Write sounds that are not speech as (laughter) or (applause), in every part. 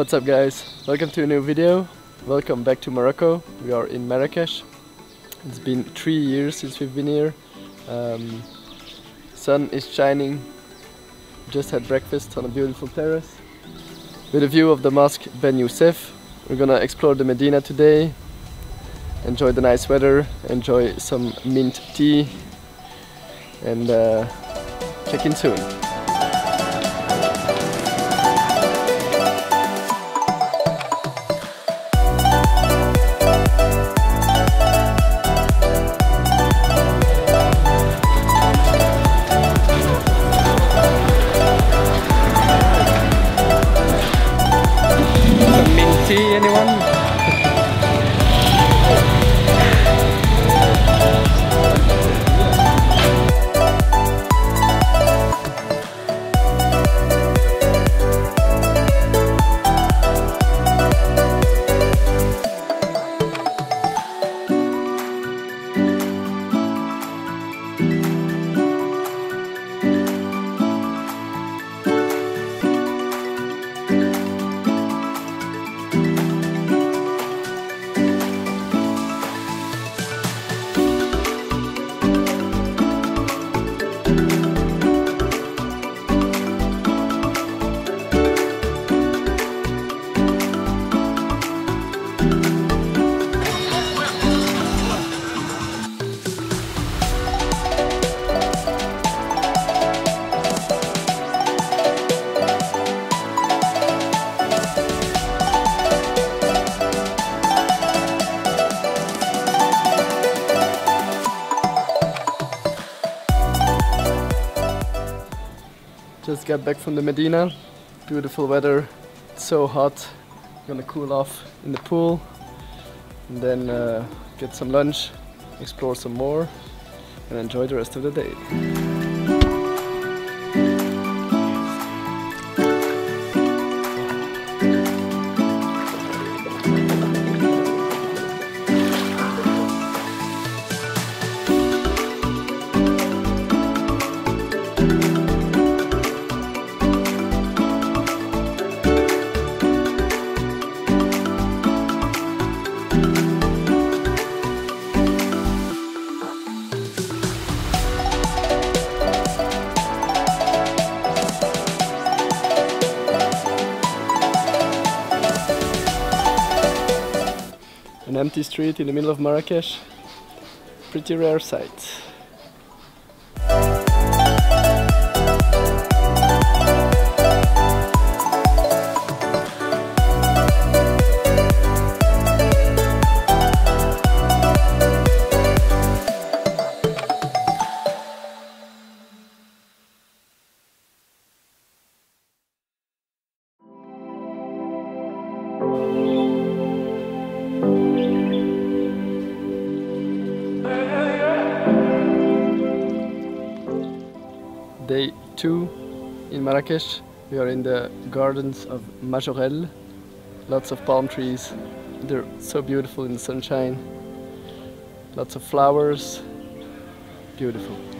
What's up guys? Welcome to a new video. Welcome back to Morocco. We are in Marrakesh. It's been three years since we've been here. Um, sun is shining. Just had breakfast on a beautiful terrace. With a view of the mosque Ben Youssef. We're gonna explore the Medina today. Enjoy the nice weather. Enjoy some mint tea. And uh, check in soon. Got back from the Medina. Beautiful weather. It's so hot. Gonna cool off in the pool and then uh, get some lunch, explore some more, and enjoy the rest of the day. Empty street in the middle of Marrakesh. Pretty rare sight. Day two in Marrakesh. We are in the gardens of Majorelle. Lots of palm trees. They're so beautiful in the sunshine. Lots of flowers. Beautiful.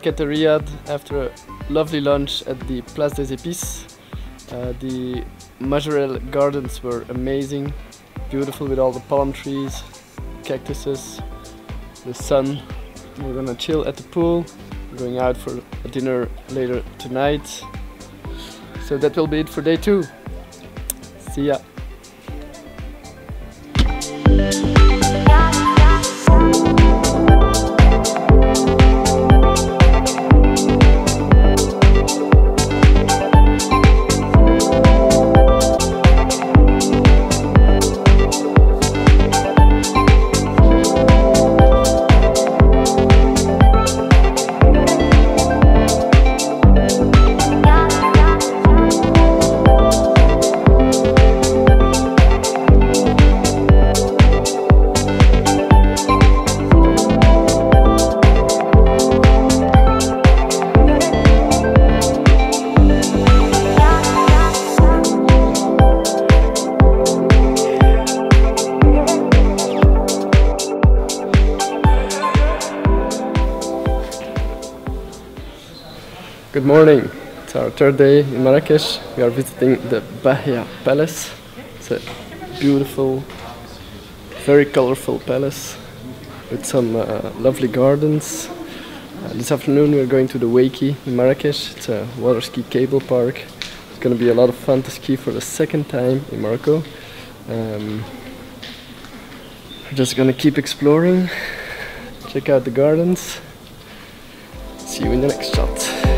Back at the Riad after a lovely lunch at the Place des Épices. Uh, the Majorelle gardens were amazing, beautiful with all the palm trees, cactuses, the sun. We're gonna chill at the pool, We're going out for a dinner later tonight. So that will be it for day two. See ya. Morning. It's our third day in Marrakesh. We are visiting the Bahia Palace. It's a beautiful, very colorful palace with some uh, lovely gardens. Uh, this afternoon we're going to the Wakey in Marrakesh. It's a water ski cable park. It's going to be a lot of fun to ski for the second time in Morocco. Um, we're just going to keep exploring, check out the gardens. See you in the next shot.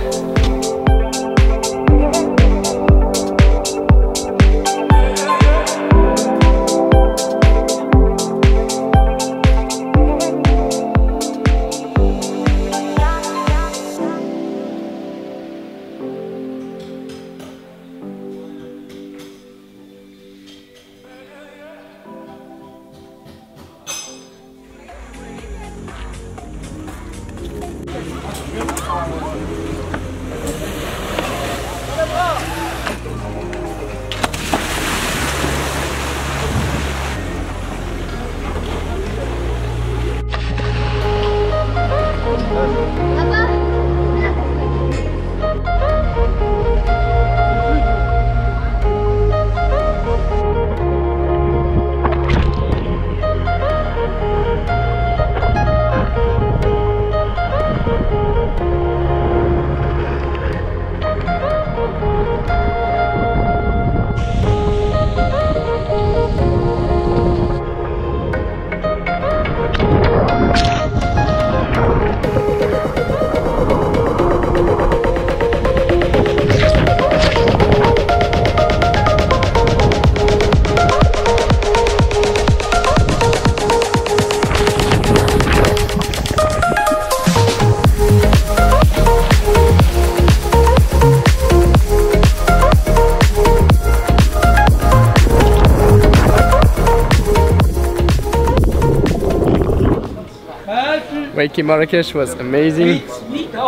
Wakey Marrakesh was amazing.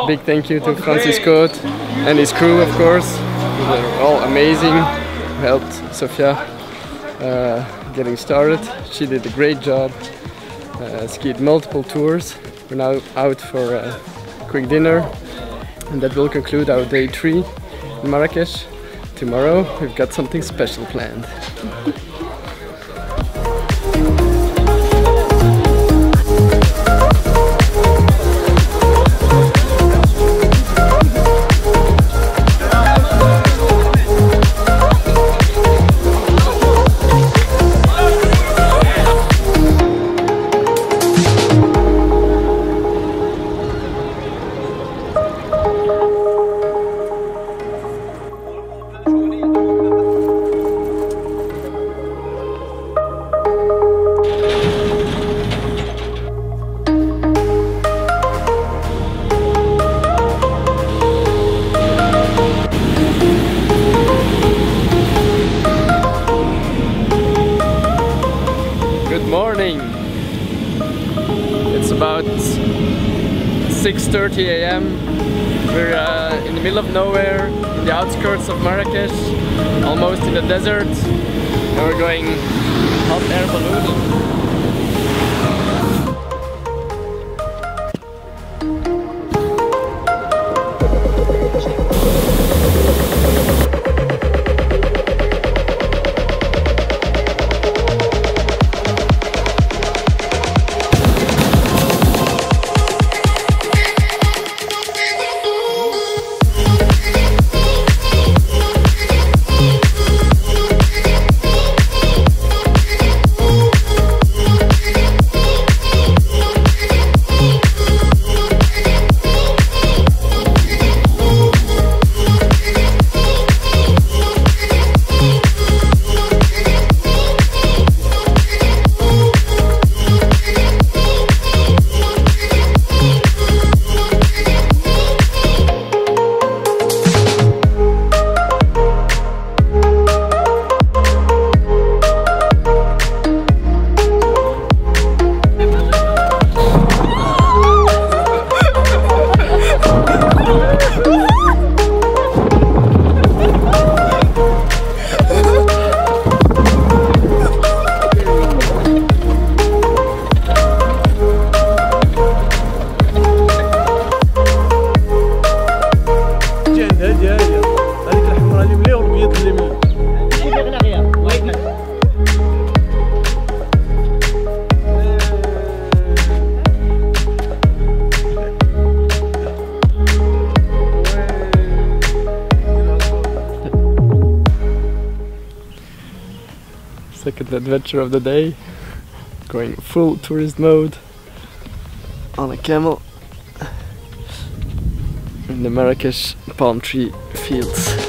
Big thank you to Francis Cote and his crew, of course. They were all amazing. Helped Sophia uh, getting started. She did a great job. Uh, skied multiple tours. We're now out for a quick dinner, and that will conclude our day three in Marrakesh. Tomorrow we've got something special planned. (laughs) 6:30 a.m. We're uh, in the middle of nowhere, in the outskirts of Marrakesh, almost in the desert, and we're going hot air balloon. Adventure of the day. Going full tourist mode on a camel in the Marrakesh palm tree fields.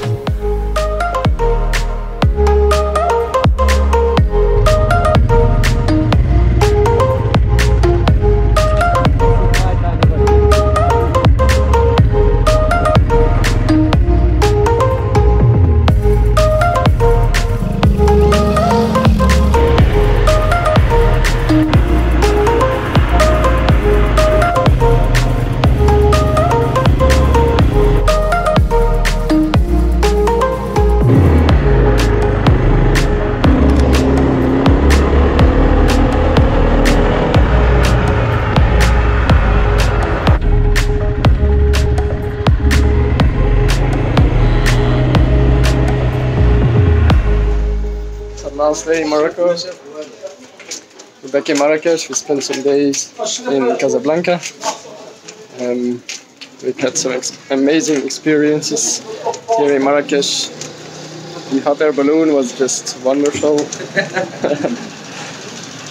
Day in Morocco. We're back in Marrakesh. We spent some days in Casablanca. Um, we've had some ex- amazing experiences here in Marrakesh. The hot air balloon was just wonderful. (laughs)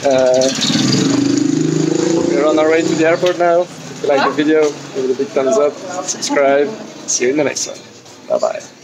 uh, we're on our way to the airport now. If you like the video, give it a big thumbs up, subscribe. See you in the next one. Bye bye.